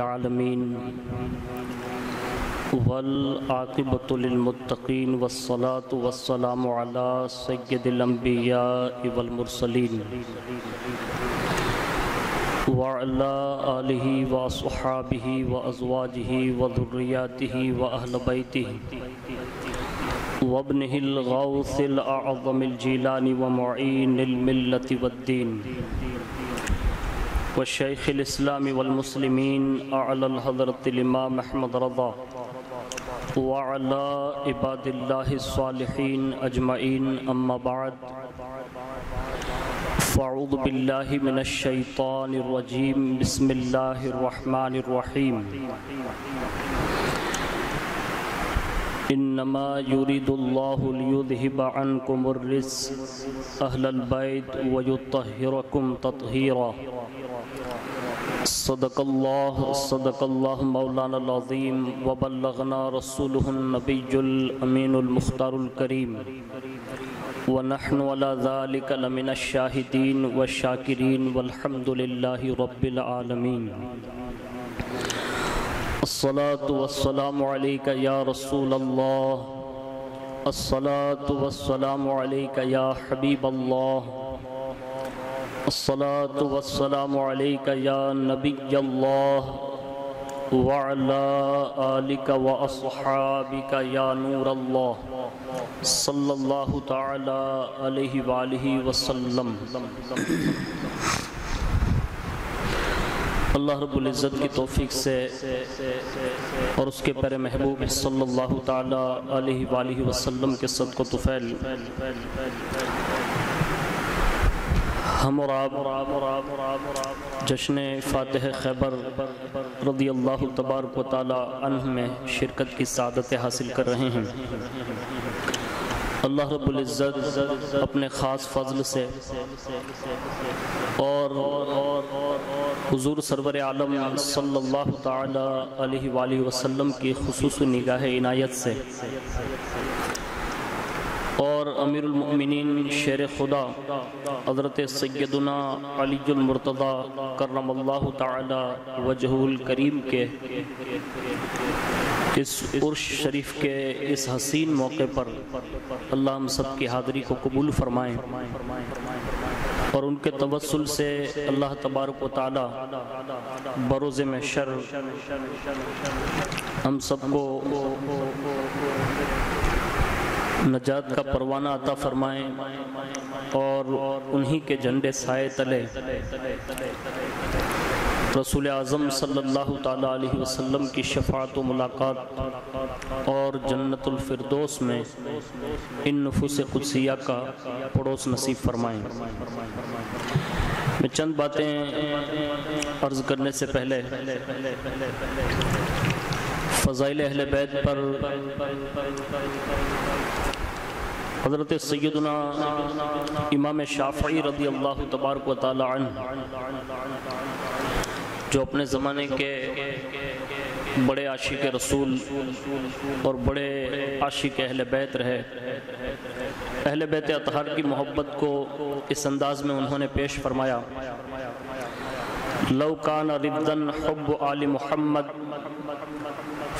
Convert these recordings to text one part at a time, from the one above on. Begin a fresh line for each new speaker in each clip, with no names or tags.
आलमीन। वल आक़िबतुलिल्मुत्तक़ीन वस्सलातु वस्सलामु अला सय्यदिल अंबिया वल मुरसलीन। व अला आलिहि व अस्हाबिहि व अज़वाजिहि व ज़ुर्रियातिहि व अहल बैतिहि। वब्निहिल गौसिल अअज़मिल जीलानी व शेख़िल इस्लामी वल मुस्लिमीन अअलल हज़रतिल इमाम अहमद रज़ा व अला इबादिल्लाहि स्वालिहीन अजमईन अम्मा बाद इन्नमा युरीदुल्लाहु लियुज़हिबा अन्कुमुर्रिस अहलल बैत व युत्तहिरकुम तत्हीरा सदक़ल्लाह सदक़ल्लाह मौलाना अज़ीम व बल्लगना रसूलुहुन नबियुल अमीनुल मुख्तारुल करीम व नहनु अला ज़ालिका लमिनश शाहिदीन व शाकिरीन वल्हम्दुलिल्लाहि रब्बिल आलमीन अलैका या रसूल अल्लाह अलैका या हबीब अल्लाह अलैका या नबी अल्लाह व अला आलिका व अस्हाबिका या नूर अल्लाह सल्लल्लाहु अलैहि वसल्लम अल्लाह रब्बुल इज़्ज़त की तौफीक से और उसके पर महबूब ताला अलैहि वालिहि वसल्लम के तुफ़ैल हम और आप जश्न फ़ातह खैबर रदी अल्लाह तबारक ताला में शिरकत की सादत हासिल कर रहे हैं। अल्लाह रब्बुल इज़्ज़त अपने ख़ास फजल से और हजूर सरवर आलम सल्लल्लाहु अलैहि वसल्लम की खसूस निगाह इनायत से और अमीरुलमिन शेर खुदा, हज़रत सैदना अलीजुलमरतदा करम अल्लाह ताला वजहुल करीम के इस उर्श शरीफ के इस हसीन मौके पर अल्लाह हम सब की हाज़री को कबूल फरमाएँ और उनके तवसल से अल्लाह तबारक ताली बरोज़ में शर हम सबको नजात का परवाना अता फरमाएँ और उन्हीं के झंडे साए तले। रसूल आज़म सल्लल्लाहु अलैहि वसल्लम की शफात मुलाकात और जन्नतुलफ़िरदोस में इन नफूस कुदसिया का पड़ोस नसीब फरमाएँ। मैं चंद बातें अर्ज़ करने से पहले फ़ज़ाइल अहल बैत पर हज़रत सैदना इमाम शाफ़ी रदी अल्लाह तबारक जो अपने ज़माने के बड़े आशिक रसूल और बड़े आशिक अहल बैत रहे। अहल बैत अतहर की मोहब्बत को इस अंदाज में उन्होंने पेश फरमाया, लौकान रिदन हब आल मोहम्मद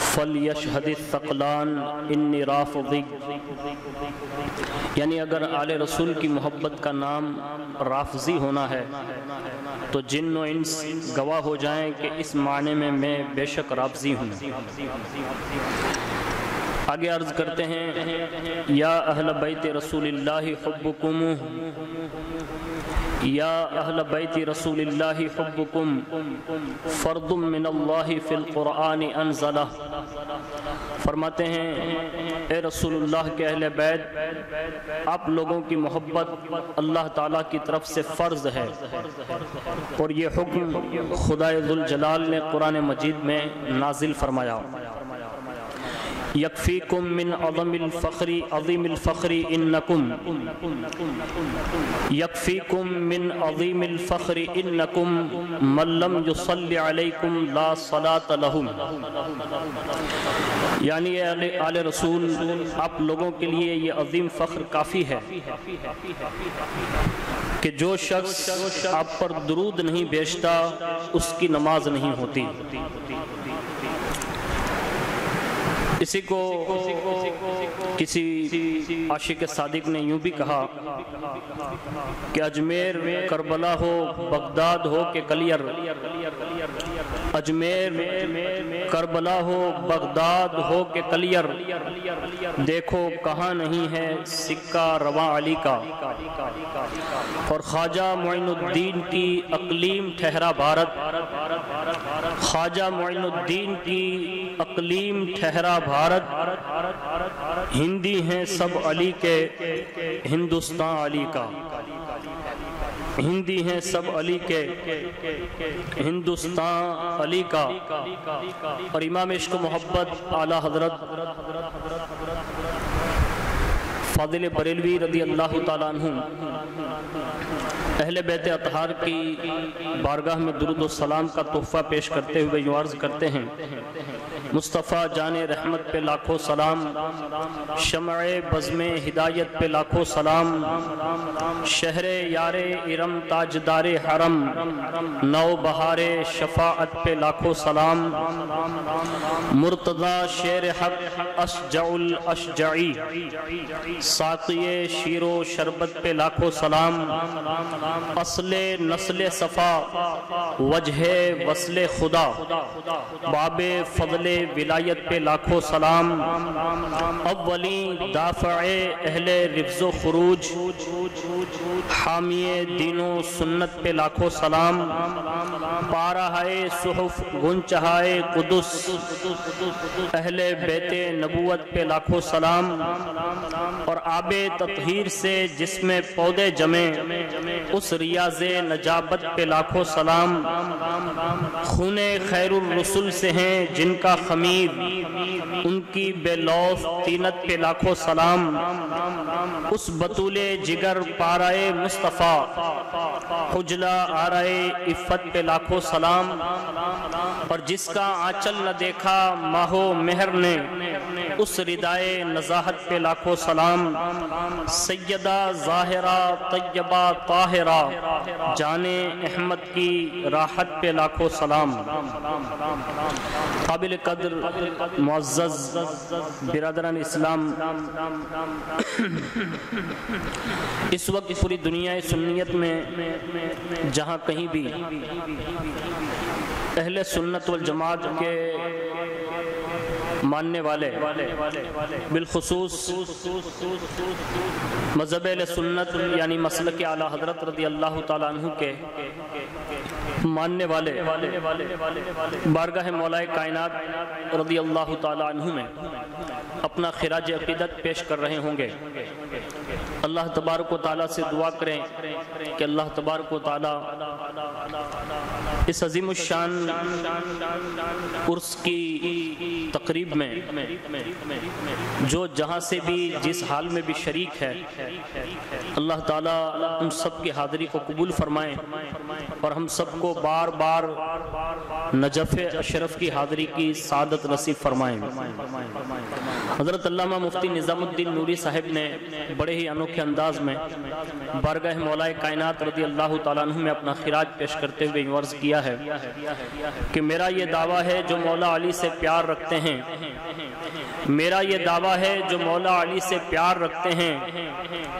फल यशहदलान इन राफ़िक यानी अगर आल रसूल की मोहब्बत का नाम राफजी होना है तो जिन इंस गवाह हो जाएँ कि इस माने में मैं बेशक राफजी हूँ। आगे अर्ज़ करते हैं, या अहल बैत रसूलिल्लाहि हुब्बुकुम। या अहल बैत रसूलिल्लाहि हुब्बुकुम, फ़र्दुम मिनल्लाहि फ़िल क़ुरआन अनज़ला। फरमाते हैं, ए रसूलुल्लाह के अहल बैत, आप लोगों की मोहब्बत अल्लाह ताला की तरफ़ से फ़र्ज़ है। और ये हुक्म खुदाजुल जलाल ने कुरान मजीद में नाजिल फरमाया। यकफ़ीकुम मिन अज़मिल फ़खरी अज़ीमिल फ़खरी इन्नकुम। यकफ़ीकुम मिन अज़ीमिल फ़खरी इन्नकुम मल्लम युसल्ली अलैकुम ला सलात लहुम। यानी आले, रसूल आप लोगों के लिए ये अजीम फ़ख्र काफ़ी है कि जो शख्स आप पर दरूद नहीं भेजता उसकी नमाज़ नहीं होती। इसी को किसी आशिक सादिक ने यूँ भी कहा कि अजमेर, करबला हो, बगदाद हो के कलियर। अजमेर, करबला हो, बगदाद हो के कलियर। देखो कहाँ नहीं है सिक्का रवा अली का। और ख्वाजा मोइनुद्दीन की अकलीम ठहरा भारत। ख्वाजा मोइनुद्दीन की अकलीम ठहरा भारत। हिंदी हैं सब अली के, हिंदुस्तान अली का। हिंदी हैं सब अली के, हिंदुस्तान अली का। और इमाम इश्क मोहब्बत आला हज़रत फादिल बरेलवी रदी अल्लाह तु अहल बैत अतहार की बारगाह में दुरुद सलाम का तोहफ़ा पेश करते हुए युर्ज़ करते हैं मुस्तफ़ा जान रहमत पे लाखों सलाम शम बज़म हिदायत पे लाखों सलाम, शहर यार इरम ताजदार हरम, नौ बहार शफात पे लाखों सलाम मुर्तदा शेर हक अशजाउल अशजाई साक़िए शीरो शरबत पे लाखों सलाम, असले नस्ल सफ़ा, वजह वसल खुदा, बाब फजले विलायत पे लाखों सलाम। अव्वली दाफ़े अहले रिफ्ज़ो खरूज हामी दीनो सुन्नत पे लाखों सलाम। पाराए सुहफ गुंचहाए कुदस। अहले बेते नबूत पे लाखों सलाम। और आब ततहीर से जिसमें पौधे जमे, उस रियाज नजाबत पे लाखों सलाम। खून खैरुल से हैं जिनका खमीर, उनकी बेलौस तीनत पे लाखों सलाम। उस बतूले जिगर पाराए मुस्तफ़ा। हुजला आराए इफ़त पे लाखों सलाम। और जिसका आंचल न देखा, माहो मेहर ने। उस रिदाए नजाहत पे लाखों सलाम। सैयदा ज़ाहिरा तय्यबा ताहिरा, जाने अहमद की राहत पे लाखों सलाम। काबिल कदर मुआज़ बिरदरान इस्लाम। इस वक्त पूरी दुनिया सुन्नियत में, जहाँ कहीं भी अहले सुन्नत वल जमात के मानने वाले बिलखसूस मज़हब सुन्नत यानी मसल के आला हज़रत रदी अल्लाह तु के मानने वाले बारगाह मौलाए कायनात रदी अल्लाह तु में अपना खराज अकीदत पेश कर रहे होंगे। अल्लाह तबारक ताली से दुआ करें कि अल्लाह तबारक ताली इस अजीम शान उर्स की तकरीब में, जो जहाँ से भी जिस हाल में भी शरीक है, अल्लाह ताला उन सब की हाज़िरी को कबूल फरमाए और हम सबको बार बार नजफ़ अशरफ की हाज़िरी की सादत नसीब फरमाएँ। हज़रत अल्लामा मुफ्ती निज़ामुद्दीन नूरी साहब ने बड़े ही अनोखे अंदाज में बारगाह मौलाए कायनात रदी अल्लाह तु में अपना खराज पेश करते हुए वर्ज़ किया है कि मेरा ये दावा है जो मौला अली से प्यार रखते हैं, मेरा ये दावा है जो मौला अली से प्यार रखते हैं,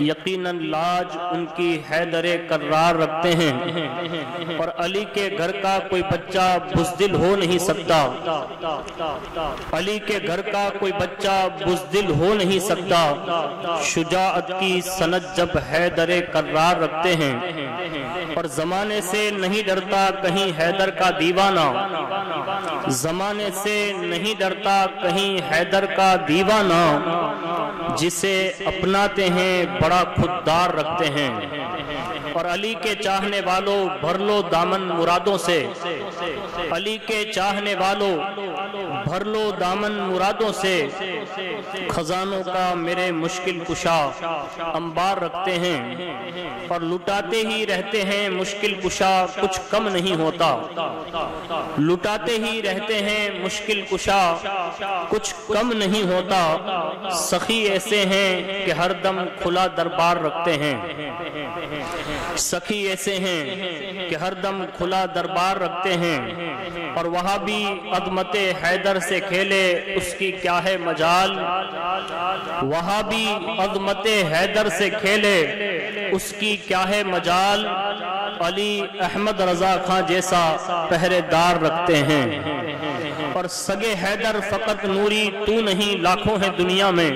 यकीनन लाज उनकी हैदर कर्रार रखते हैं। और अली के घर का कोई बच्चा बुजदिल हो नहीं सकता। अली के घर का कोई बच्चा बुजदिल हो नहीं सकता। शुजाअत की सनत जब हैदर कर्रार रखते हैं, और जमाने से नहीं डरता कहीं हैदर का दीवाना। जमाने से नहीं डरता कहीं हैदर का दीवाना, जिसे अपनाते हैं, बड़ा खुददार रखते हैं। और अली के चाहने वालों, भर लो दामन मुरादों से। अली के चाहने वालों, भर लो दामन मुरादों से। खजानों का मेरे मुश्किल कुशा अंबार रखते हैं और लुटाते ही रहते हैं मुश्किल कुशा कुछ कम नहीं होता। लुटाते ही रहते हैं मुश्किल कुशा कुछ कम नहीं होता। सखी ऐसे हैं कि हरदम खुला दरबार रखते हैं। सखी ऐसे हैं कि हरदम खुला दरबार रखते हैं और वहाँ भी अदमत हैदर से खेले उसकी क्या है मजाल वहाँ भी अदमत हैदर से खेले, उसकी क्या है मजाल? अली अहमद रजा खां जैसा पहरेदार रखते हैं। और सगे हैदर फकत नूरी तू नहीं, लाखों है दुनिया में।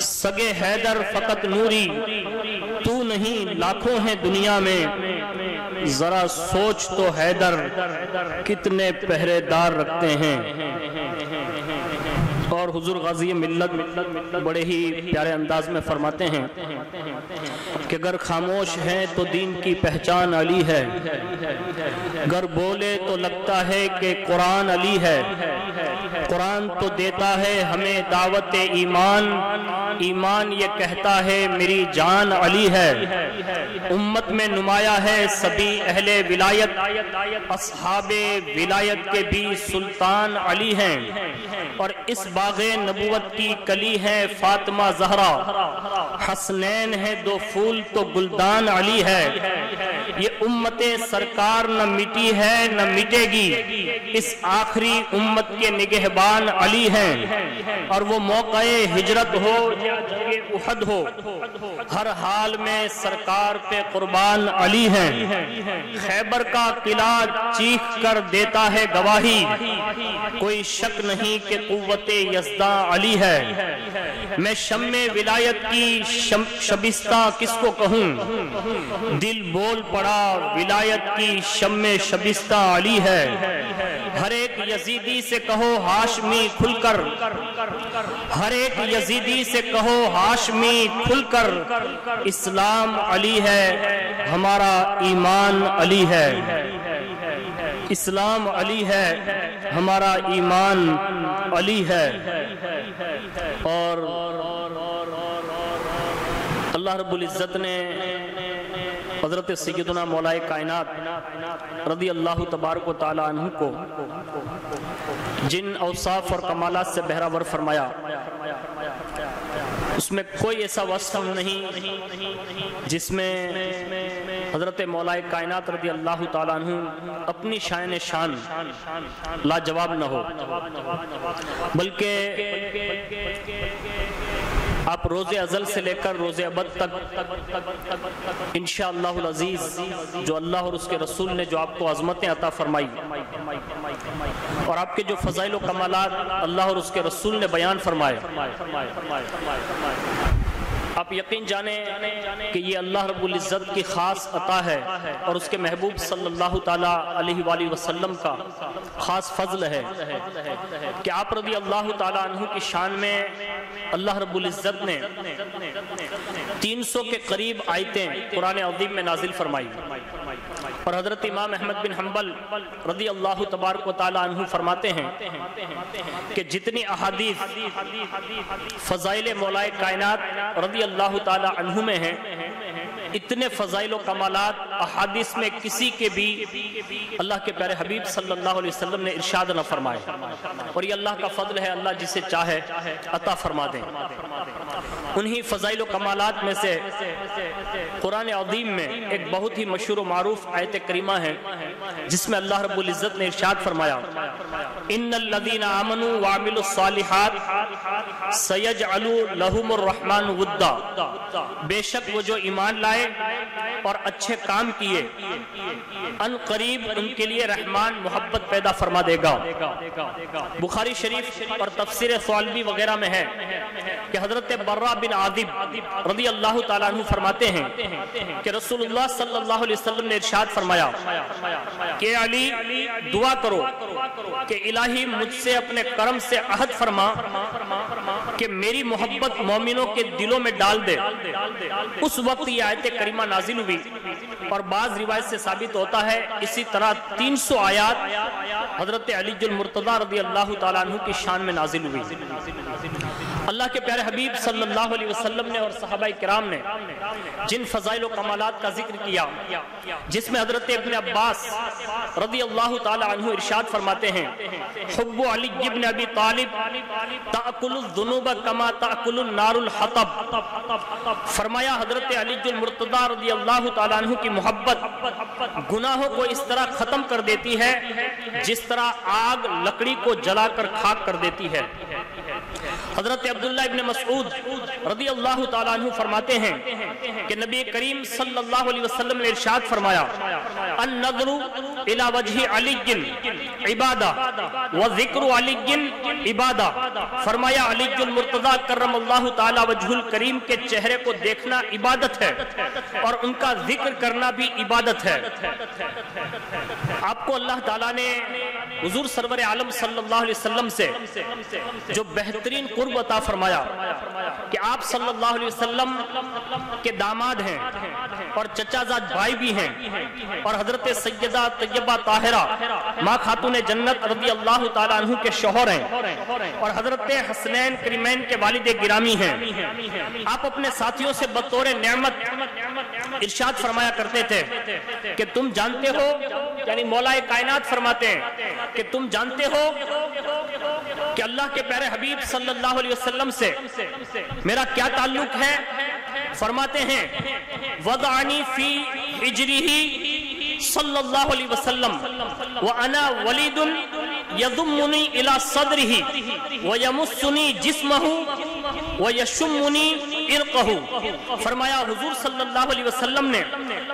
सगे हैदर फकत नूरी तू नहीं, लाखों हैं दुनिया में। जरा सोच तो हैदर, कितने पहरेदार रखते हैं। और हुजूर गाजी मिल्लत बड़े ही प्यारे अंदाज में फरमाते हैं कि अगर खामोश हैं तो दीन की पहचान अली है। अगर बोले तो लगता है कि कुरान अली है। कुरान तो देता है हमें दावत ईमान। ईमान ये कहता है मेरी जान अली है। उम्मत में नुमाया है सभी अहले विलायत। असहाबे विलायत के भी सुल्तान अली हैं। और इस बाग नबूवत की कली है फातिमा जहरा। हसनैन है दो फूल तो गुलदान अली है। ये उम्मत सरकार न मिटी है, न मिटेगी। इस आखिरी उम्मत के निगहबान अली हैं। और वो मौका हिजरत हो या उहद हो, हर हाल में सरकार पे कुर्बान अली हैं। खैबर का किला चीख कर देता है गवाही। कोई शक नहीं कि कुत यजदा अली है। मैं शम विलायत की शम, शबिस्ता किसको कहूँ? दिल बोल पड़ा विलायत की शम्मे शबिस्ता अली है। हर एक यजीदी से कहो हाशमी खुलकर। हर एक यजीदी से कहो हाशमी खुलकर। इस्लाम अली है हमारा ईमान अली है। इस्लाम अली है, हमारा ईमान अली है। और अल्लाह रब्बुल इज़्ज़त ने हज़रत सैदना मौलाए कायनात रदी अल्लाह तबारक तालू को जिन अवसाफ और कमालत से बहरावर फरमाया। उसमें कोई ऐसा वस्तु नहीं जिसमें हज़रत मौलाए कायनात रदी अल्लाह तु अपनी शान शान लाजवाब न हो। बल्कि आप रोज़े अजल से लेकर रोज़े अबद तक इन शजीज़ जो अल्लाह और उसके रसूल ने जो आपको अजमतें अता फरमाई और आपके जो फ़जाइल कमालत अल्लाह और उसके रसूल ने बयान फरमाए। आप यकीन जाने कि ये अल्लाह रबुल्ज़त की ख़ास अता है और उसके महबूब सल्लल्लाहु अलैहि वसल्लम का ख़ास फजल है कि आप रबी अल्लाह तु की शान में अल्लाह रब्बुल इज़्ज़त ने 300 के करीब आयतें कुरान अदीब में नाजिल फरमाई। और हज़रत इमाम अहमद बिन हम्बल रदी अल्लाह तबारक तु फरमाते हैं कि जितनी अहादीस फ़जाइल मौलाए कायनात रदी अल्लाह तु में है इतने फ़जाइल कमालत, अहादिस में किसी के भी अल्लाह के प्यारे हबीब वसल्लम ने इरशाद न फरमाए। और ये अल्लाह का फजल है, अल्लाह जिसे चाहे, अता फरमा दें। उन्हीं फ़जाइल कमालत में से कुरान अदीम में एक बहुत ही मशहूर मरूफ आयत करीमा है, जिसमें अल्लाह रब्बुल इज़्ज़त ने इरशाद फरमाया इन आमनु अलू लहुमरहमान वुद्दा बेशक वो जो ईमान लाए और अच्छे काम किए। अन करीब उनके लिए रहमान, मोहब्बत पैदा फरमा देगा। बुखारी शरीफ और तफसर सवालबी वगैरह में है कि हज़रत बर्रा बिन आदिब रदी अल्लाह तु फरमाते हैं कि रसूलुल्लाह वसल्लम ने इरशाद फरमाया कि अली, दुआ करो कि इलाही मुझसे अपने कर्म से अहद फरमा कि मेरी मोहब्बत मोमिनों के दिलों में डाल दे। उस वक्त ये आयत करीमा नाजिल हुई और बाज रिवायत से साबित होता है, इसी तरह 300 आयात हज़रत अली अलीजुलमरतदा रदी अल्लाह तु की शान में नाजिल हुई। अल्लाह के प्यारे हबीब सल्लल्लाहु अलैहि वसल्लम ने और सहाबा कराम ने जिन फ़जाइल कमालत का ज़िक्र किया, जिसमें हज़रत अपने अब्बास रदी अल्लाह तु इरशाद फरमाते हैं अली अबी तालिब कमा फरमाया हज़रत अलीजुलमरतदा रदी अल्लाह तु की मोहब्बत गुनाहों को इस तरह ख़त्म कर देती है, जिस तरह आग लकड़ी को जलाकर खाक कर देती है। हज़रत अब्दुल्ला इब्ने मसऊद रदी अल्लाह तु फरमाते हैं कि नबी करीम सल्लल्लाहु अलैहि वसल्लम ने इरशाद फरमाया इबादा व इबादा फरमाया अली मुर्तजा करम के चेहरे को देखना इबादत है और उनका ज़िक्र करना भी इबादत है आपको अल्लाह ताला ने हुजूर सरवर आलम वसल्लम से जो बेहतरीन कुर्ब अता फरमाया कि आप सल्लल्लाहु अलैहि वसल्लम के दामाद हैं और चचाजाद भाई भी हैं और हज़रत सैयदा तैयबा ताहिरा, माँ खातून जन्नत रदी अल्लाह तु के शोहर हैं और हज़रत हसनैन करीमैन के वालिद गिरामी हैं। आप अपने साथियों से बतौर नेमत इरशाद फरमाया करते थे कि तुम जानते हो, यानी मौला कायनात फरमाते हैं कि तुम जानते हो कि अल्लाह के प्यारे हबीब सल्लल्लाहु अलैहि वसल्लम से मेरा क्या ताल्लुक है? फरमाते हैं वदानी फ़ी हिजरी ही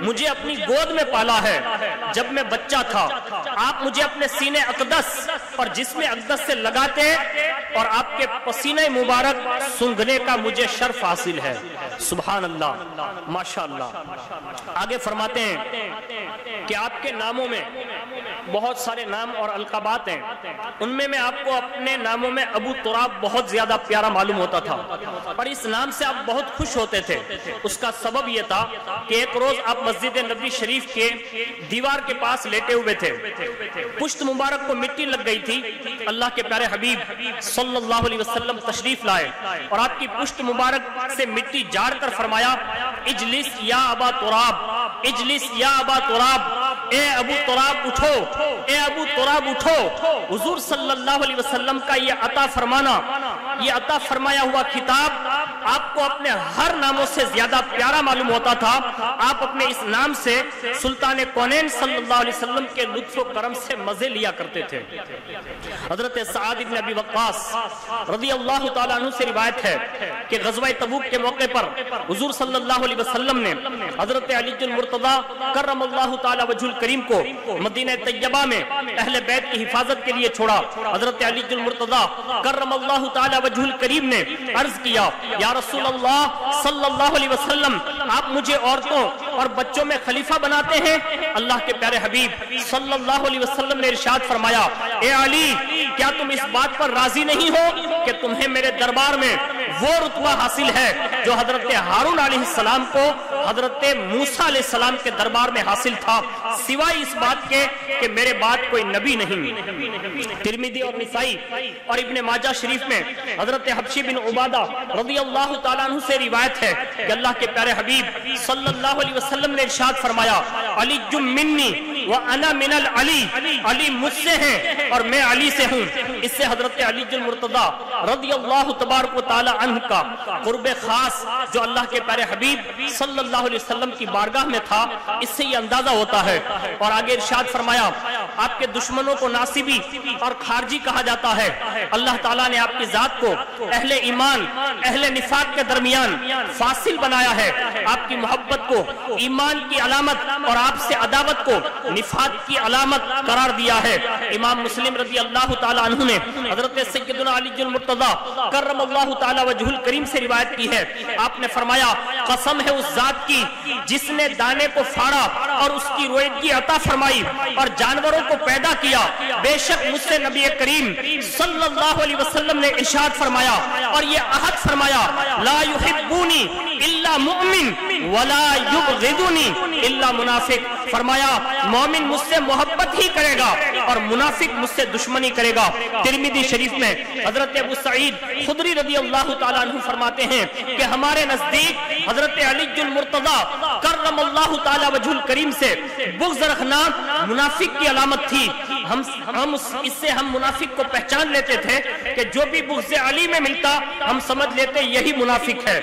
मुझे अपनी गोद में पाला है जब मैं बच्चा था। आप मुझे अपने सीने अकदस और जिसमें अकदस से लगाते हैं और आपके पसीने मुबारक सूंघने का मुझे शर्फ हासिल है। सुबहान अल्लाह माशा आगे फरमाते हैं कि आपके नामों में बहुत सारे नाम और अलकाबात हैं। उनमें मैं आपको अपने नामों में अबू तुराब बहुत ज़्यादा प्यारा मालूम होता था। और इस नाम से आप बहुत खुश होते थे। उसका सबब यह था कि एक रोज आप मस्जिद नबी शरीफ के दीवार के पास लेटे हुए थे। पुश्त मुबारक को मिट्टी लग गई थी। अल्लाह के प्यारे हबीब सल्लल्लाहु अलैहि वसल्लम तशरीफ़ लाए और आपकी पुश्त मुबारक से मिट्टी जाड़ कर फरमाया, इजलिस या अबा तुराब, इजलिस या अबा तुराब, ए अबू तुराब उठो, ए अबू तुराब उठो। हुजूर सल्लल्लाहु अलैहि वसल्लम का ये अता फरमाना, ये अता फरमाया हुआ खिताब आपको अपने हर नामों से ज़्यादा प्यारा मालूम होता था। आप अपने इस नाम से सुल्तान कौनैन सल्लल्लाहु अलैहि वसल्लम के लुत्फ करम से मज़े लिया करते थे। हज़रत साद इब्न अबी वक्कास रज़ी अल्लाह तआला से रिवायत है कि गजवा तबूक के मौके पर सल्लल्लाहु अलैहि वसल्लम ने हज़रत अली मुर्तदा करम करीम को मदीना में अहले बैत की हिफाजत के लिए छोड़ा। हज़रत अली मुर्तदा करम करीम ने अर्ज़ किया, या रसूल सल्लल्लाहु अलैहि वसल्लम, आप मुझे औरतों और बच्चों में खलीफा बनाते हैं? अल्लाह के प्यारे हबीब, सल्लल्लाहु अलैहि वसल्लम ने इरशाद फरमाया, ए अली, क्या तुम इस बात पर राज़ी नहीं हो कि तुम्हें मेरे दरबार में वो रुतबा हासिल है जो हज़रत हारून सलाम को हज़रत मूसा सलाम के दरबार में हासिल था, सिवाय इस बात के कि मेरे बाद कोई नबी नहीं। तिरमिदी और निसाई और इब्ने माजा शरीफ में हज़रत हबशी बिन उबादा रज़ी अल्लाह तु से रिवायत है कि अल्लाह के प्यारे हबीब सल्लल्लाहु अलैहि वसल्लम ने इरशाद फरमाया, अली जुम मिन्नी व अना मिनल अली अली मुझसे हैं और मैं अली से हूँ। इससे हज़रत अली मुर्तदा रदी अल्लाह तबारक का कुर्ब खास जो अल्लाह के प्यारे हबीब वसल्लम की बारगाह में था, इससे ये अंदाज़ा होता है। और आगे इरशाद फरमाया, आपके दुश्मनों को नासिबी और खारजी कहा जाता है। अल्लाह ताला ने आपकी जात को अहले ईमान, अहले निफाक के दरमियान फासिल बनाया है। आपकी मोहब्बत को, ईमान की अलामत और आपसे अदावत को निफाक की अलामत करार दिया है। इमाम मुस्लिम रज़ी अल्लाह तु ने हज़रत मुर्तदा करम अल्लाह करीम से रिवायत की है। आपने फरमाया, कसम है उस जात की जिसने दाने को फाड़ा और उसकी रोयदगी अता फरमाई और जानवरों को पैदा किया। बेशक मुझसे नबी करीम सल्लल्लाहु अलैहि वसल्लम ने इरशाद फरमाया और ये अहद फरमाया, ला इल्ला मुमिन वला युबगिदुनी इल्ला मुनाफिक। फरमाया, मोमिन मुझसे मोहब्बत ही करेगा और मुनाफिक मुझसे दुश्मनी करेगा। तिरमिदी शरीफ में हज़रत अबू सईद खुदरी रज़ी अल्लाह तु फरमाते हैं कि हमारे नज़दीक हज़रत अलीजुलमरतजा करम अल्लाह ताला वजहुल करीम से बुग्ज रखना मुनाफिक की अलामत थी। हम हम इससे हम मुनाफिक को पहचान लेते थे कि जो भी बुग्ज अली में मिलता, हम समझ लेते यही मुनाफिक है।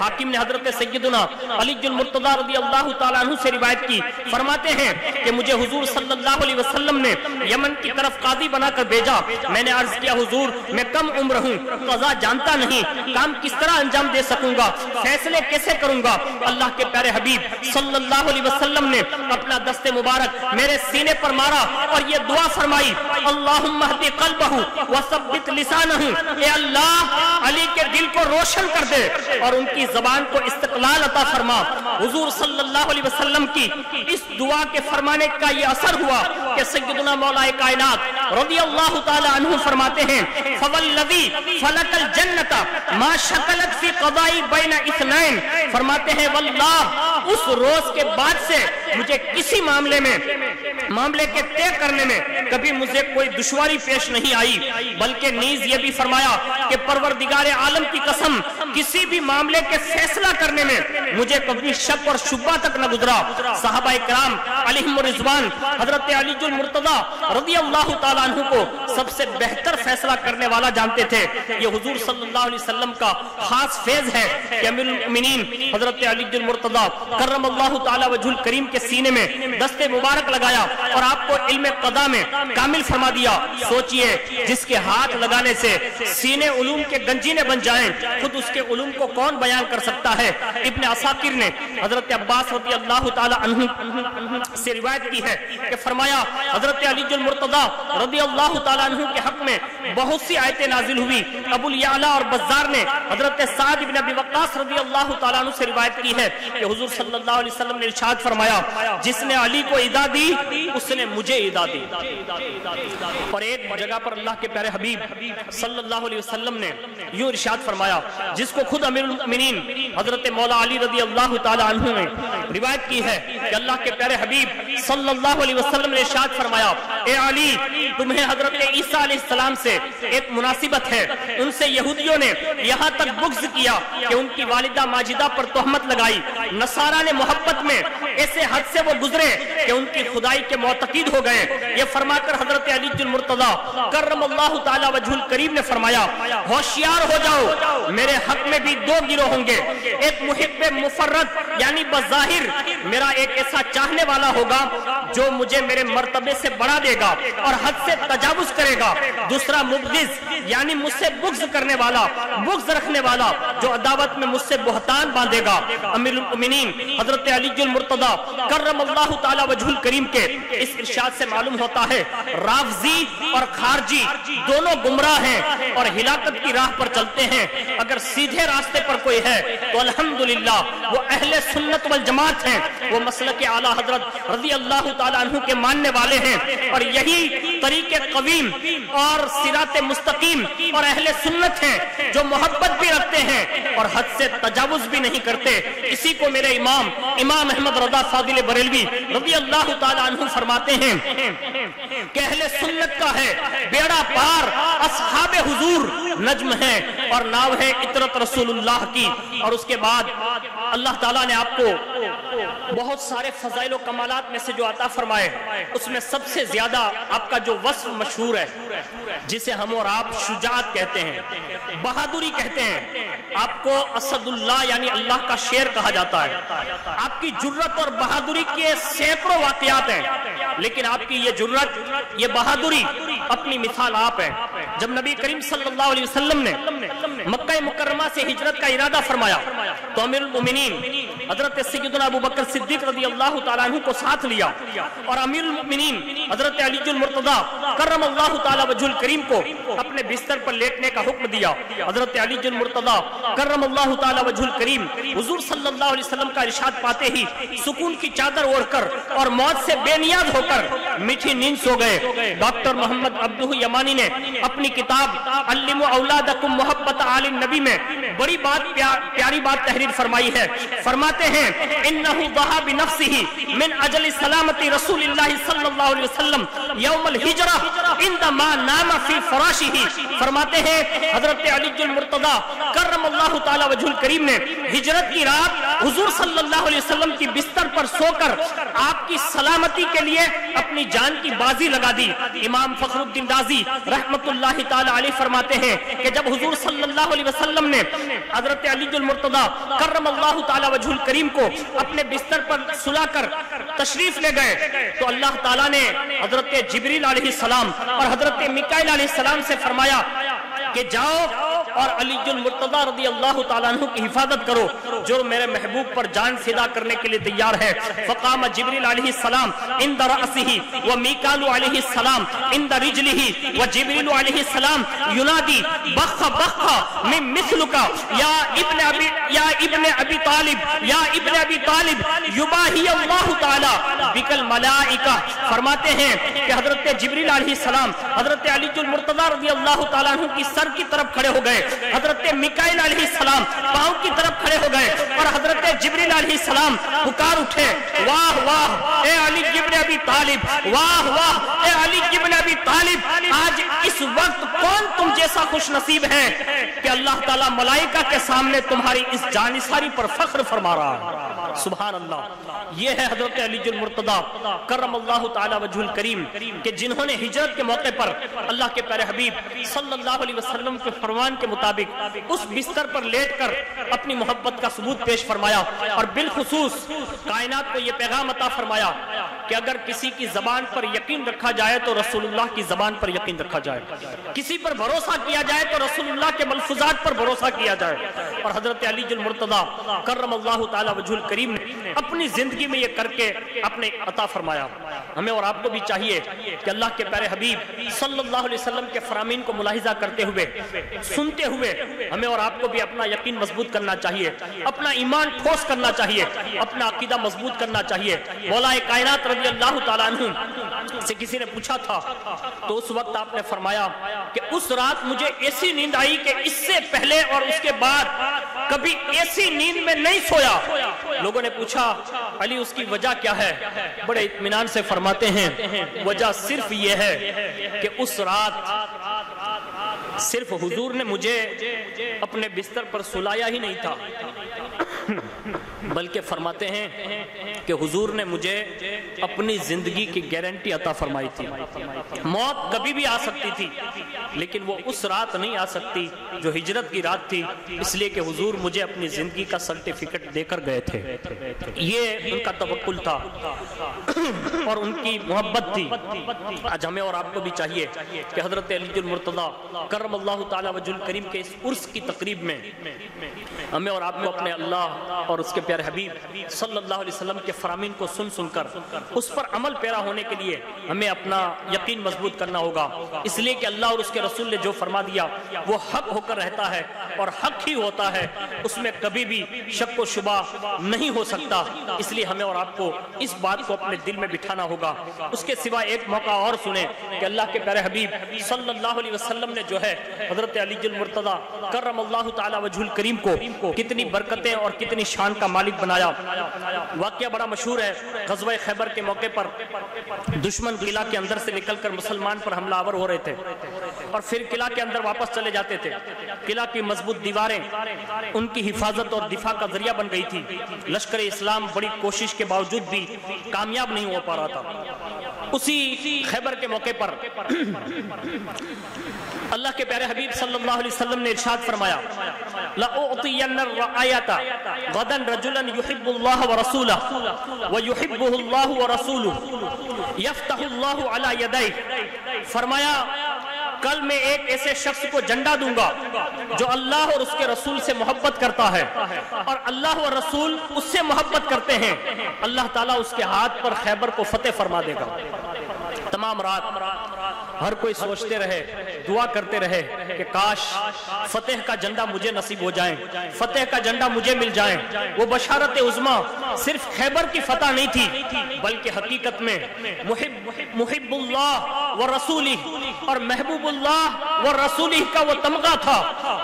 हाकिम ने हज़रत सैदुना अलीजुल मुर्तजा रदी अल्लाह तु से रिवायत की। फरमाते हैं कि मुझे हुजूर सल्लल्लाहु अलैहि वसल्लम ने यमन की तरफ़ कादी बनाकर भेजा। मैंने अर्ज़ किया, हुजूर, मैं कम उम्र हूँ, कजा जानता नहीं, काम किस तरह अंजाम दे सकूँगा, फैसले कैसे करूँगा? अल्लाह के प्यारे हबीब सल्लल्लाहु अलैहि वसल्लम ने अपना दस्ते मुबारक मेरे सीने पर मारा और ये दुआ फरमाई अल्लाहुम्महदी कल्बहु व सब्बित लिसानहु, ए अल्लाह, अली के दिल को रोशन कर दे और उनकी जबान को इस्तकलाल अता फरमा। हुजूर सल्लल्लाहु अलैहि वसल्लम की इस दुआ के फरमाने का ये असर हुआ कि सैयदना मौला कायनात रज़ी अल्लाह अन्हु फरमाते हैं, फवल्लजी फलकल जन्नता मा शकलत फ़ी कदाई बैन इथनैन फरमाते हैं, वल्लाह उस रोज के बाद से मुझे किसी मामले में, मामले के तय करने में कभी मुझे कोई दुश्वारी पेश नहीं आई, बल्कि नीज ये भी फरमाया कि परवरदिगार आलम की कसम, किसी भी मामले के फैसला करने में मुझे कभी शक और शुबा तक न गुजरा। साहबा कराम अलीम रिजवान, हज़रत अलीजुल मुर्तदा रदी अल्लाह तु को सबसे बेहतर फैसला करने वाला जानते थे। ये हुजूर वसल्लम का खास फ़ेज़ है कि अमीरुल हज़रत अलीजुल मुर्तदा करम करीम के सीने में दस्ते मुबारक लगाया और आपको इल्म कदा में कामिल फरमा दिया। सोचिए, जिसके हाथ लगाने से सीने उलूम के गंजीने बन जाएँ, खुद उसके उलूम को कौन बयान कर सकता है? इब्ने असाकिर ने हज़रत अब्बास रज़ी अल्लाह से रिवायत की है कि फरमाया, हज़रत अलीजुल मुर्तदा रज़ी अल्लाह अन्हु के हक में बहुत सी आयतें नाजिल हुई। अबुल याला और बज़ार ने हज़रत साद इब्न अबी वक्कास रज़ी अल्लाह अन्हु से रिवायत की है कि हुजूर सल्लल्लाहु अलैहि वसल्लम ने इरशाद फरमाया, जिसने अली को इदा दी, उसने मुझे इदा दी। और एक जगह पर अल्लाह के प्यारे हबीब सल्लल्लाहु अलैहि वसल्लम ने यूँ इरशाद फरमाया, जिसको खुद अमीरुल मोमिनीन हज़रत मौला अली रज़ी अल्लाह तआला अन्हु ने रिवायत की है कि अल्लाह के प्यारे हबीब सल्लल्लाहु अलैहि वसल्लम ने इरशाद फरमाया, ए अली, तुम्हें हज़रत ईसा अलैहिस्सलाम से एक मुनासिबत है। उनसे यहूदियों ने यहाँ तक बुग्ज किया कि उनकी वालिदा माजिदा पर तोहमत लगाई, नसारा ने मोहब्बत में ऐसे हद से वो गुजरे कि उनकी खुदाई के मोतकीद हो गए। ये फरमाकर हज़रत अली मुर्तदा करम अल्लाह वजहुल करीम ने फरमाया, होशियार हो जाओ। मेरे हक में भी दो गिरोह होंगे। एक मुहिब मुफर्रत यानी बजाहिर। मेरा एक ऐसा चाहने वाला होगा जो मुझे मेरे मर्तबे से बढ़ा देगा और हद से तजावुज करेगा। दूसरा मुबगिज, यानी मुझसे बुग्ज करने वाला, बुग्ज रखने वाला, जो अदावत में मुझसे बोहतान बांधेगा। अमीर हज़रत अली मुर्तदा करम अल्लाह करीम के इस इरशाद से मालूम होता है, रावजी और खारजी दोनों गुमराह हैं और हिलाकत की राह पर चलते हैं। अगर सीधे रास्ते पर कोई है तो अल्हम्दुलिल्लाह, वो अहले सुन्नत वल जमात हैं। वो मसल के आला हज़रत रज़ी अल्लाह तु के मानने वाले हैं। और यही तरीके कवीम और सिरात मुस्तकीम और अहले सुन्नत हैं, जो मोहब्बत भी रखते हैं और हद से तजावुज भी नहीं करते। इसी को मेरे इमाम इमाम अहमद रजा फादिल बरेलवी रज़ी अल्लाह तु फरमाते हैं कि अहले सुन्नत का है, बेड़ा पार असहाब हुजूर नज्म है और नाव है इतरत रसूलुल्लाह की। और उसके बाद अल्लाह ताला ने आपको बहुत सारे फजाइल कमालात में से जो आता फरमाए, उसमें सबसे ज़्यादा आपका जो वस्फ मशहूर है, जिसे हम और आप शुजात कहते हैं, बहादुरी कहते हैं, आपको असदुल्लाह यानी अल्लाह का शेर कहा जाता है। आपकी जुर्रत और बहादुरी के सैकड़ों वाकयात हैं। लेकिन आपकी ये जुर्रत, ये बहादुरी अपनी मिसाल आप है। जब नबी करीम सल्लल्लाहु अलैहि वसल्लम ने मक्का मुकरमा से हिजरत का इरादा फरमाया तो अमीर उमिनीन हज़रत सैयदना अबू बकर सिद्दीक रज़ी अल्लाह तआला को साथ लिया और अमीर उमिनीन हज़रत अलीजुल मुर्तदा करम अल्लाह तआला वजहुल करीम को अपने बिस्तर पर लेटने का हुक्म दिया। हज़रत अलीजुल मुर्तदा करम अल्लाह तआला वजहुल करीम, हुजूर सल्लल्लाहु अलैहि वसल्लम का इरशाद पाते ही सुकून की चादर ओढ़कर और मौत से बेनियाज होकर मीठी नींद सो गए। डॉक्टर मोहम्मद अब्दू यमानी ने अपनी किताब अल्लिमु औलादकुम मोहब्बत आलिम नबी में बड़ी बात प्या, प्यारी बात तहरीर फरमाई है। फरमाते हैं बिनफ्सिही मिन अजल सलामती हिजरा नाम फ़ी फराशिही। फरमाते हैं हज़रत अली मुर्तदा करमल्लाहु ताला वजहुल करीम ने हिजरत की रात हुजूर सल्लल्लाहु अलैहि वसल्लम की बिस्तर पर सोकर आपकी सलामती के लिए अपनी जान की बाजी लगा दी। इमाम फखरुद्दीन राज़ी रहमतुल्लाह फरमाते हैं कि जब हुजूर सल्लल्लाहु अलैहि वसल्लम ने हज़रत अली करम अल्लाह करीम को अपने बिस्तर पर सुलाकर तशरीफ़ ले गए। तो अल्लाह ताला ने हज़रत जबरी सलाम और हज़रत मिकाइल सलाम से फरमाया कि जाओ और अली रदी अल्लाह तु की हिफाजत करो, जो मेरे महबूब पर जान फिदा करने के लिए तैयार है। फ़काम जिबरील सलाम इन दरअसिही व मीकालु सलाम इन दरिजलिही व जिबरील सलाम, युनादी बख बख मिसलुका, या या तालिब या तालिब अल्लाह ताला बिकल मलाइका। फरमाते हैं कि हज़रत जिबरील सलाम, हज़रत रदी अल्लाह तआला की की तरफ़ खड़े हो गए। हज़रत मिकाइल अली सलाम पाँव की तरफ़ खड़े हो गए और हज़रत जिबरील सलाम पुकार उठे। वाह वाह, ए अली जिब्न अबी तालिब, वाह वाह, ए अली जिब्न अबी तालिब, आज इस वक्त कौन तुम जैसा खुश नसीब है कि अल्लाह ताला मलाइका के सामने तुम्हारी इस जानिसारी पर फख्र फरमा रहा है। सुबह अल्लाह ये है हज़रत अली मुर्तदा करम अल्लाह ताला वजहुल करीम, कि जिन्होंने हिजरत के मौके पर अल्लाह के प्यारे हबीब सल्लल्लाहु के फरमान के मुताबिक उस बिस्तर पर लेटकर अपनी मोहब्बत का सबूत पेश फरमाया और बिलखसूस कायनात को यह पैगाम अता फरमाया कि अगर किसी की जबान पर यकीन रखा जाए तो रसूलुल्लाह की जबान पर यकीन रखा जाए। किसी पर भरोसा किया जाए तो रसूलुल्लाह के मलफुजात पर भरोसा किया जाए। और हज़रत अली मुर्तदा करम अल्लाह ताला वजहुल करीम ने अपनी ज़िंदगी में ये करके अपने अता फरमाया। हमें और आपको भी चाहिए कि अल्लाह के प्यारे हबीब सल्लल्लाहु अलैहि वसल्लम के फरामीन को मुलाहिजा करते हुए सुनते हुए हमें और आपको भी अपना यकीन मज़बूत करना चाहिए, अपना ईमान ठोस करना चाहिए, अपना अकीदा मज़बूत करना चाहिए। मौला कायनात रज़ी अल्लाह तु से किसी ने पूछा था तो उस वक्त आपने फरमाया कि उस रात मुझे ऐसी नींद आई कि इससे पहले और उसके बाद कभी ऐसी नींद में नहीं सोया। लोगों ने पूछा, अली, उसकी वजह क्या है? बड़े इत्मीनान से फरमाते हैं, वजह सिर्फ़ ये है कि उस रात सिर्फ़ हुजूर ने मुझे अपने बिस्तर पर सुलाया ही नहीं था। बल्कि फरमाते हैं कि हुजूर ने मुझे अपनी ज़िंदगी की गारंटी अता फरमाई थी। मौत कभी भी आ सकती थी, लेकिन वो उस रात नहीं आ सकती जो हिजरत की रात थी, इसलिए कि हुजूर मुझे अपनी ज़िंदगी का सर्टिफिकेट देकर गए थे। ये उनका तवक्कुल था और उनकी मोहब्बत थी। आज हमें और आपको भी चाहिए कि हज़रत मुर्तदा करम अल्लाह ताला वजुल करीम के इस उर्स की तकरीब में हमें और आपको अपने अल्लाह और उसके प्यारे हबीब सल्लल्लाहु अलैहि वसल्लम के फरामीन को सुन सुनकर, उस पर अमल पैरा होने के लिए हमें अपना यकीन मज़बूत करना होगा। इसलिए कि अल्लाह और उसके रसूल ने जो फरमा दिया, वो हक होकर रहता है और हक ही होता है। उसमें कभी भी शक व शुबा नहीं हो सकता। इसलिए हमें और आपको इस बात को अपने दिल में बिठाना होगा। उसके सिवा एक मौका और सुने कि अल्लाह के प्यारे हबीब सल्लल्लाहु अलैहि वसल्लम ने जो है हज़रत अली मुर्तदा करम अल्लाह ताला वजहुल करीम को कितनी बरकतें और कितनी शान का मालिक बनाया। वाक्य बड़ा मशहूर है गजब खैबर के मौके पर। दुश्मन किला के अंदर से निकलकर मुसलमान पर हमलावर हो रहे थे और फिर किला के अंदर वापस चले जाते थे। किला की मज़बूत दीवारें, उनकी हिफाजत और दिफा का ज़रिया बन गई थी। लश्कर इस्लाम बड़ी कोशिश के बावजूद भी कामयाब नहीं हो पा रहा था। उसी खैबर के मौके पर अल्लाह के प्यारे हबीब सल्लल्लाहु अलैहि वसल्लम ने इरशाद फरमाया गदन रजुलन युहिब्बुल्लाह व रसूलह व युहिब्बुहुल्लाह व रसूलुहु यफ्तहुल्लाहु अला यदैहि। फरमाया कल मैं एक ऐसे शख्स को झंडा दूँगा जो अल्लाह और उसके रसूल से मोहब्बत करता है। और अल्लाह और रसूल उससे मोहब्बत करते हैं। अल्लाह ताला उसके हाथ पर खैबर को फतेह फरमा देगा। तमाम रात हर कोई सोचते रहे, दुआ करते रहे कि काश फतेह का झंडा मुझे नसीब हो जाए, फतेह का झंडा मुझे मिल जाए। वो बशारत उजमा सिर्फ़ खैबर की फतह नहीं थी, बल्कि हकीकत में मुहिबुल्लाह व रसूली और महबूबुल्लाह व रसूली का वो तमगा था।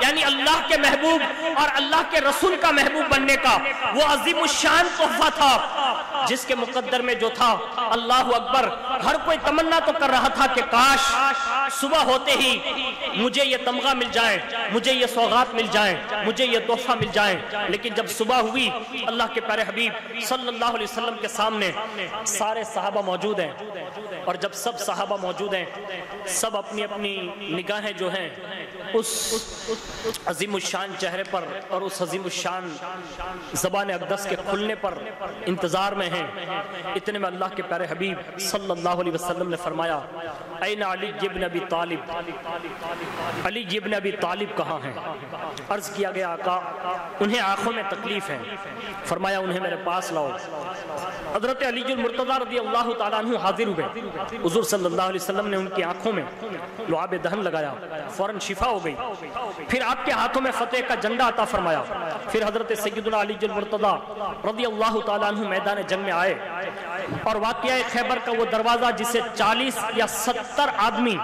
यानी अल्लाह के महबूब और अल्लाह के रसूल का महबूब बनने का वो अजीम शान तोहफा था, जिसके मुकद्दर में जो था, अल्लाह अकबर। हर कोई तमन्ना तो कर रहा था कि काश सुबह होते ही मुझे ये तमगा मिल जाए, मुझे ये सौगात मिल जाए, मुझे ये तोहफा मिल जाए। लेकिन जब सुबह हुई, अल्लाह के प्यारे हबीब सल्लल्लाहु अलैहि वसल्लम के सामने सारे सहाबा मौजूद हैं। और जब सब सहाबा मौजूद हैं, सब अपनी अपनी निगाहें जो हैं, उस अजीम शान चेहरे पर और उस अजीम शान जबान अकदस के खुलने पर इंतज़ार में हैं। इतने में अल्लाह के प्यारे हबीब सल्लल्लाहु अलैहि वसल्लम ने फरमाया ऐन अली जिब्न अबी तालिब। अली जिब्न अबी तालिब कहाँ हैं? अर्ज़ किया गया आका, उन्हें आँखों में तकलीफ़ है। फरमाया, उन्हें मेरे पास लाओ। हज़रत अलीजुलमरतज़ा रदी तु हाजिर हुए। हजूर सल्लल्लाहु अलैहि वसल्लम ने उनकी आँखों में लुआब दहन लगाया, फ़ौरन शिफा हो गई। फिर आपके हाथों में फतेह का झंडा अता फरमाया। फिर हज़रत सैदुल्ला अलीजुलमरतज़ा रदी अल्लाह तु मैदान जंग में आए। और वाक़ खैबर का वो दरवाज़ा जिसे 40 या 70 आदमी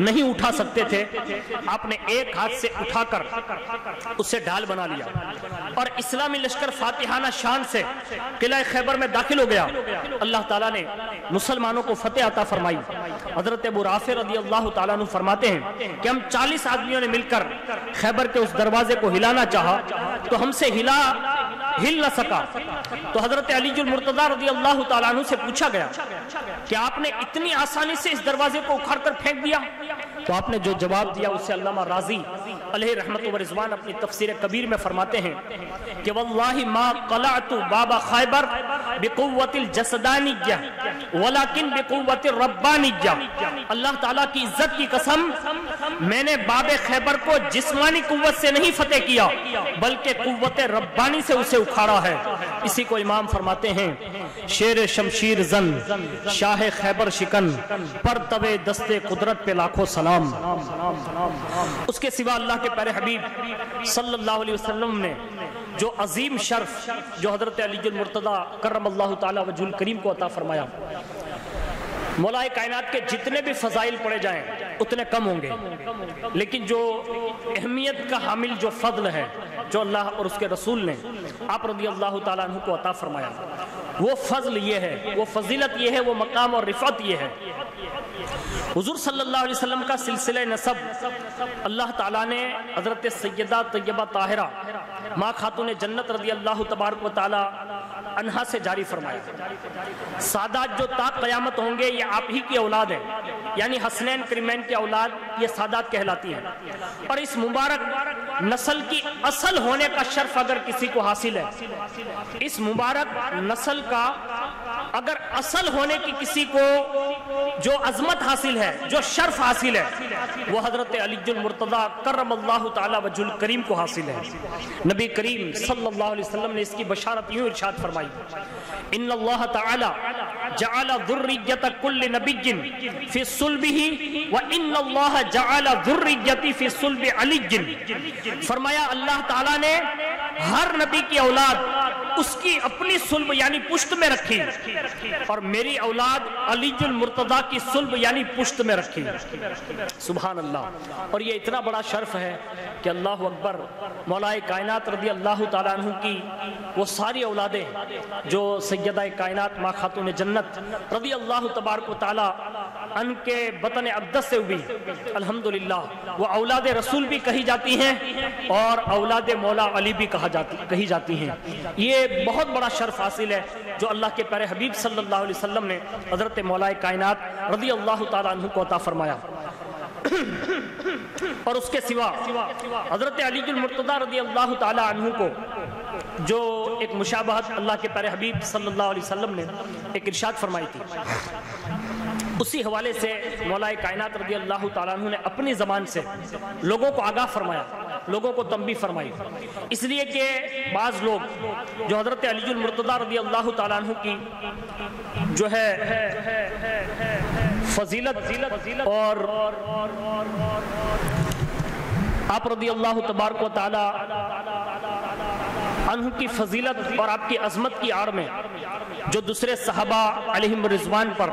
नहीं उठा सकते थे। आपने एक हाथ से उठाकर उसे ढाल बना लिया। और इस्लामी लश्कर फातिहाना शान से किला खैबर में दाखिल हो गया। अल्लाह ताला ने मुसलमानों को फतेह अता फरमाई। हज़रत अबू राफे रदी अल्लाह ताला फरमाते हैं कि हम 40 आदमियों ने मिलकर खैबर के उस दरवाजे को हिलाना चाहा तो हमसे हिला हिल न सका। तो हज़रत अलीजुलमरतजा रज़ी अल्लाह तु से पूछा गया कि आपने इतनी आसानी से इस दरवाजे को उखाड़ कर फेंक दिया? तो आपने जो जवाब दिया उससे अल्लामा राज़ी अलह रहमत रिजवान अपनी तफसीर कबीर में फरमाते हैं कि मा कलातु बाबा खैबर वलाकिन अल्लाह ताला की इज़्ज़त की कसम, मैंने बाब खैबर को जिस्मानी कुव्वत से नहीं फतेह किया, बल्कि कुव्वत रब्बानी से उसे उखाड़ा है। इसी को इमाम फरमाते हैं, शेर शमशीर जन, शाह खैबर शिकन पर तवे दस्ते कुदरत पे लाखों सलाम। उसके सिवा अल्लाह के प्यारे हबीब सल्लल्लाहु अलैहि वसल्लम ने जो अजीम शर्फ जो हज़रत अलीजुलमरतदा करम अल्लाह ताला वजुल करीम को अता फरमाया, मौलाए कायनात के जितने भी फजाइल पड़े जाएँ, उतने कम होंगे। लेकिन जो अहमियत का हामिल, जो फजल है, जो अल्लाह और उसके रसूल ने आप रदी अल्लाह तु को अता फरमाया, वो फजल ये है, वो फजीलत ये है, वो मकाम और रिफत ये है। हुजूर सल्लल्लाहु अलैहि वसल्लम का सिलसिला नसब, अल्लाह ताला ने हज़रत सैदा तैयबा ताहिरा, माँ खातून जन्नत रदी अल्लाह तबारक ताला अनहा से जारी फरमाया। सादात जो ताक क़यामत होंगे, ये आप ही की औलाद है। यानी हसनैन, क्रिमैन की औलाद, ये सादात कहलाती है। और इस मुबारक नस्ल की असल होने का शर्फ अगर किसी को हासिल है, इस मुबारक नस्ल का अगर असल होने की किसी को जो अजमत हासिल है, जो शर्फ हासिल है, वो हज़रत अलीजुलमरतदा करम अल्लाह तजुल करीम को हासिल है। नबी करीम सल्लल्लाहु अलैहि वसल्लम ने इसकी बशारत यूँ इरशाद फरमाई इन अल्लाह ताला जअल दुर्रियत कुल्ल नबिय्यिन फ़ी सुल्बिही, व इन अल्लाह जअल दुर्रियति फ़ी अलीय्यिन। फरमाया अल्लाह ताला ने हर नबी की औलाद उसकी अपनी सुल्ब यानी पुश्त में रखी। और मेरी औलाद अलीजुल मुर्तदा की सुल्ब यानी पुश्त में रखी। सुबह अल्लाह और ये इतना बड़ा शर्फ है कि अल्लाह अकबर, मौलाए कायनात रदी अल्लाह तु की वो सारी औलादें जो सैदा कायनात माँ खातून जन्नत रदी अल्लाह तबारक अन के बतन अब्दस से हुई। अल्हम्दुलिल्लाह। वो औलाद रसूल भी कही जाती हैं और औलाद मौला अली भी कहा जाती, कही जाती हैं। ये बहुत बड़ा शर्फ हासिल है जो अल्लाह के प्यारे हबीब सल्लल्लाहु अलैहि वसल्लम ने हज़रत मौलाए कायनात रदी अल्लाह तु को अता फरमाया। और उसके सिवा हज़रत अलीजुलमरतदा रदी अल्लाह तु को जो एक मुशाबहत अल्लाह के प्यारे हबीब सल्लल्लाहु अलैहि वसल्लम ने एक इरशाद फरमाई थी। उसी हवाले से मौलाए कायनात रज़ी अल्लाह तु ने अपनी ज़बान से लोगों को आगाह फरमाया, लोगों को तंबी फरमाई। इसलिए कि बाज़ लोग जो हज़रत अलीजुलमरतदा रज़ी अल्लाह तु की जो है फजीलत और आप रज़ी अल्लाह तबारक ताला की फजीलत और आपकी अजमत की आड़ में, जो दूसरे साहबा रिजवान पर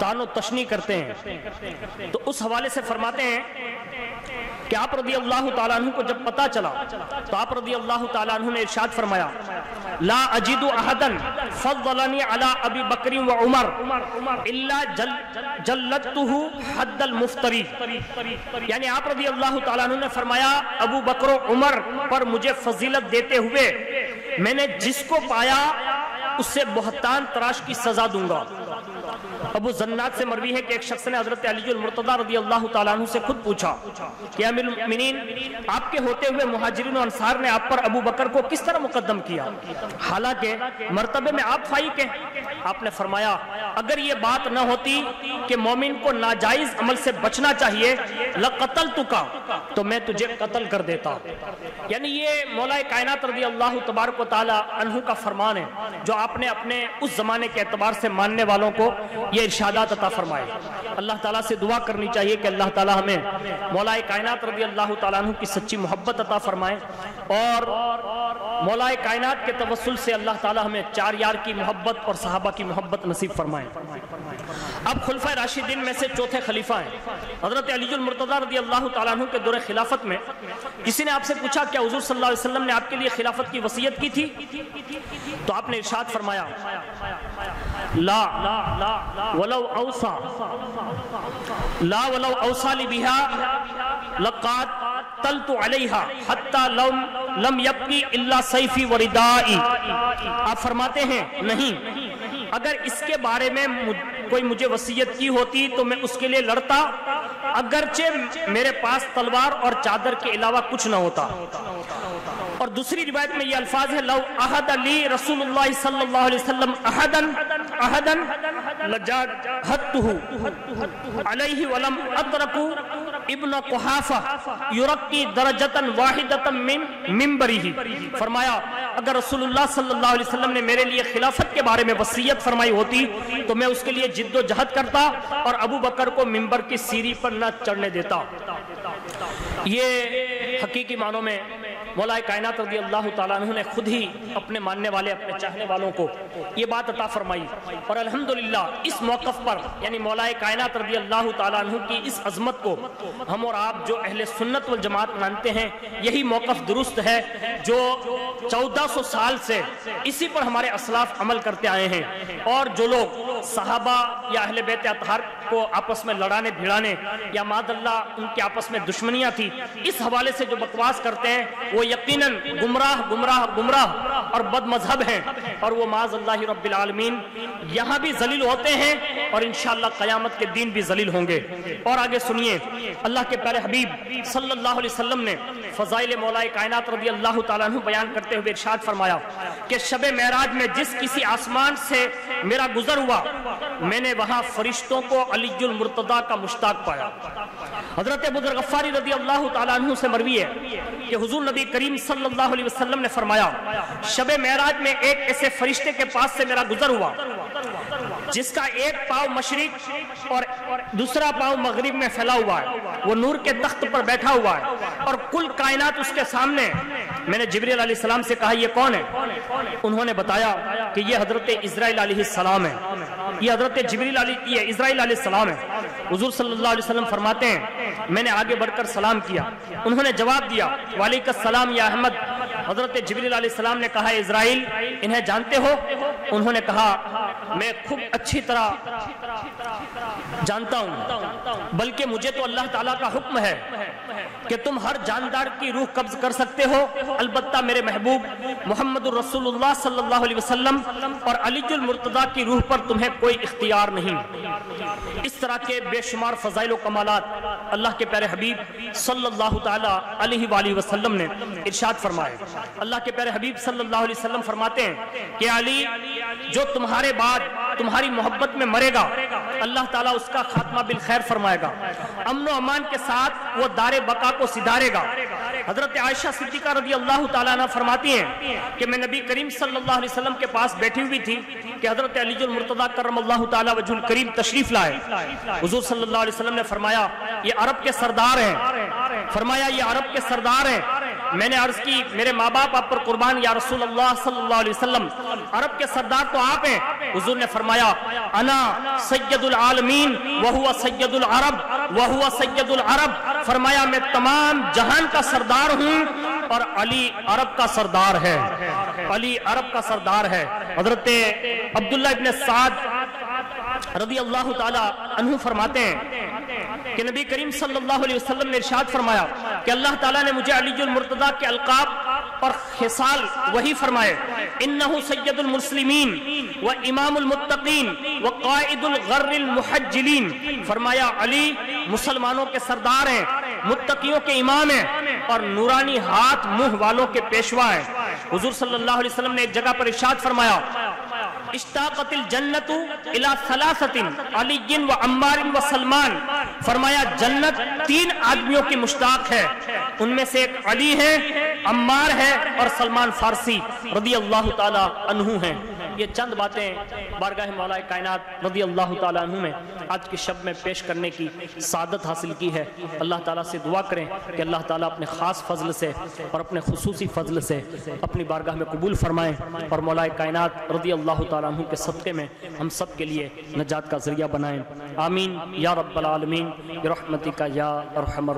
तानो तशनी करते हैं तो उस हवाले से फरमाते हैं कि आप रदी अल्लाह तु को जब पता चला तो आप रदी अल्लाह तु ने इरशाद फरमाया, ला अजीदु अहदन फज़लनी अला अबी बकरी व उमर इल्ला जल, जल्लतुहु हद्दल मुफ्तरी। यानी आप रदी अल्लाह तु ने फरमाया, अबू बकर उमर पर मुझे फजीलत देते हुए मैंने जिसको पाया, उससे बहतान तराश की सजा दूँगा। अबू जन्नात से मरवी है कि एक शख्स ने हज़रत अलीमरतदा रदी अल्लाह तु से खुद पूछा कि अमीन आपके होते हुए मुहाजिरिन अंसार ने आप पर अबू बकर को किस तरह मुकदम किया? हालाँकि मरतबे में आप फाइक के आपने फरमाया, अगर ये बात न होती कि मोमिन को नाजायज अमल से बचना चाहिए लकतल तुका तो मैं तुझे कत्ल कर देता। यानी ये मौला कायनात रदी अल्लाह तबारक अनहु का फरमान है, जो आपने अपने उस जमाने के एतबार से मानने वालों को ये इर्शादात अता फरमाए। अल्लाह ताला से दुआ करनी चाहिए कि अल्लाह ताला हमें मौलाए कायनात रदी अल्लाह तु की सच्ची मोहब्बत अता फरमाए और मौलाए कायनात के तवसल से अल्लाह ताला हमें चार यार की मोहब्बत और सहाबा की मोहब्बत नसीब फरमाए। अब खुलफा राशिदीन में से चौथे खलीफा हैं। हज़रत अलीजुलमरतदा रदी अल्लाह तु के दौरे खिलाफत में किसी ने आपसे पूछा, क्या हजूर सल्लल्लाहु अलैहि वसल्लम ने आपके लिए खिलाफत की वसीयत की थी? तो आपने इरशाद फरमाया ला वलौ औसा ला वलौ औसा लिबिहा लकात तल तो अलैहा हत्ता लम लम यबकी इल्ला सैफी वरिदाई आप फरमाते हैं नहीं अगर इसके बारे में कोई मुझे वसीयत की होती तो मैं उसके लिए लड़ता अगरचे मेरे पास तलवार और चादर के अलावा कुछ ना होता और दूसरी रिवायत में ये अल्फाज है लव अहद अली रसूलुल्लाह सल्लल्लाहु अलैहि वसल्लम अहदन अहदन लजाहतहु अलैहि वलम अदरकु इब्न कुहाफा युरक्की दरजतन वाहिदतन मिन मिंबरिही। फरमाया, अगर रसूलुल्लाह सल्लल्लाहु अलैहि वसल्लम ने मेरे लिए खिलाफत के बारे में वसीयत फरमाई होती तो मैं उसके लिए जिद्दोजहद करता और अबू बकर को मिंबर की सीरी पर न चढ़ने देता। ये हकीकी मानों में मौलाए कायनात रदी अल्लाह तु ने खुद ही अपने मानने वाले, अपने चाहने वालों को ये बात अता फरमाई। और अल्हम्दुलिल्लाह, इस मौकफ पर, यानी मौलाए कायनात रदी अल्लाह तु की इस अजमत को हम और आप जो अहले सुन्नत वल जमात मानते हैं, यही मौकफ दुरुस्त है जो 1400 साल से इसी पर हमारे असलाफ अमल करते आए हैं। और जो लोग सहाबा या अहले बेत अतहार को आपस में लड़ाने, भिड़ाने या मादल्ला उनके आपस में दुश्मनियाँ थी इस हवाले से जो बकवास करते हैं, वो यकीनन गुमराह गुमराह गुमराह और बद मज़हब हैं। और वो माज अल्लाह यहाँ भी जलील होते हैं और इनशाला क़यामत के दिन भी जलील होंगे। और आगे सुनिए, अल्लाह के प्यारे हबीब वसल्लम ने फ़जाइल मौलाए कायनात रदी अल्लाह तु बयान करते हुए इरशाद फरमाया कि शब महराज में जिस किसी आसमान से मेरा गुजर हुआ, मैंने वहाँ फरिश्तों को अलीजुल मुर्तदा का मुश्ताक पाया। हज़रत बुज़ुर्ग गफ्फारी रदी अल्लाह तु से मरवी है कि हुजूर नबी करीम सल्लल्लाहु अलैहि वसल्लम ने फरमाया, शब महराज में एक ऐसे फरिश्ते के पास से मेरा गुजर हुआ, जिसका एक पाव मशरक और दूसरा पाव मगरिब में फैला हुआ है। वो नूर के तख्त पर बैठा हुआ है और कुल कायनात उसके सामने मैंने जबरील सलाम से कहा, ये कौन है? उन्होंने बताया कि ये हज़रत इसराइल सलाम है। ये हज़रत जबरील ये इसराइल सलाम है। हजूर वसल्लम फरमाते हैं मैंने आगे बढ़कर सलाम किया। उन्होंने जवाब दिया वालिक सलाम या अहमद। हज़रत जबरील सलाम ने कहा इसराइल इन्हें जानते हो? उन्होंने कहा, मैं खूब अच्छी तरह जानता हूँ। बल्कि मुझे तो अल्लाह ताला का हुक्म है कि तुम हर जानदार की रूह कब्ज कर सकते हो, अलबत्ता मेरे महबूब मोहम्मद रसूलुल्लाह सल्लल्लाहु अलैहि वसल्लम और अलीजुल मुर्तदा की रूह पर तुम्हें कोई इख्तियार नहीं। इस तरह के बेशुमार फ़जाइल कमालत अल्लाह के प्यारे हबीब सल्लल्लाहु अलैहि वसल्लम ने इरशाद फरमाए। अल्लाह के प्यारे हबीब सल्लल्लाहु अलैहि वसल्लम फरमाते हैं कि, अली, जो तुम्हारे बाद तुम्हारी मोहब्बत में मरेगा, अल्लाह ताला उसका खात्मा बिल खैर फरमाएगा। अमन अमान के साथ वो दारे बका को सिधारेगा। हज़रत आयशा सिद्दीका रदी अल्लाह तला फरमाती हैं कि मैं नबी करीम सल्लल्लाहु अलैहि वसल्लम के पास बैठी हुई थी कि हज़रत अलीजुल मुर्तदा करम अल्लाह ताला वजुल करीम तशरीफ़ लाए। हुजूर सल्लल्लाहु अलैहि वसल्लम ने फरमाया, ये अरब के सरदार हैं। फरमाया, ये अरब के सरदार हैं। मैंने अर्ज़ की, मेरे माँ बाप आप पर कुर्बान, या रसूल अल्लाह सल्लल्लाहु अलैहि वसल्लम। अरब के सरदार तो आप हैं। हुजूर ने फरमाया, अना सैयदुल आलमीन वह सैयदुल अरब वह सैयदुल अरब। फरमाया, मैं तमाम जहान का सरदार हूँ और अली अरब का सरदार है। अली अरब का सरदार है। हज़रत अब्दुल्ला इब्ने साद रदी अल्लाह तहु फरमाते हैं कि नबी करीम सल्लल्लाहु अलैहि वसल्लम ने इरशाद फरमाया कि अल्लाह ताला ने मुझे अलीजुल मुर्तदा के अलकाब और खिसाल वही फरमाए। इन्नहु सैयदुल मुस्लिमीन व इमामुल मुत्तकीन व काइदुल गर्रिल मुहज्जिलीन। फरमाया, अली, मुसलमानों के सरदार हैं, मुत्तकियों के इमाम हैं और नूरानी हाथ मुँह वालों के पेशवा हैं। हुजूर सल्लल्लाहु अलैहि वसल्लम ने एक जगह पर इरशाद फरमाया इश्ताकतिल जन्नतु इला सलासतिन अलीगिन व अम्मारिन व सलमान। फरमाया, जन्नत तीन आदमियों की मुश्ताक है। उनमें से एक अली है अम्बार है और सलमान फारसी रदी अल्लाह ताला अनहू हैं। ये चंद बातें बारगाह मौला कायनात रज़ी अल्लाह ताला में आज के शब में पेश करने की सादत हासिल की है। अल्लाह ताला से दुआ करें कि अल्लाह ताला अपने ख़ास फजल से और अपने खसूसी फजल से अपनी बारगाह में कबूल फरमाएँ और मौला कायनात रज़ी अल्लाह ताला के सदक़े में हम सब के लिए नजात का ज़रिया बनाएँ। आमीन। या रब्बल आलमीन। रहमती का या अरहमर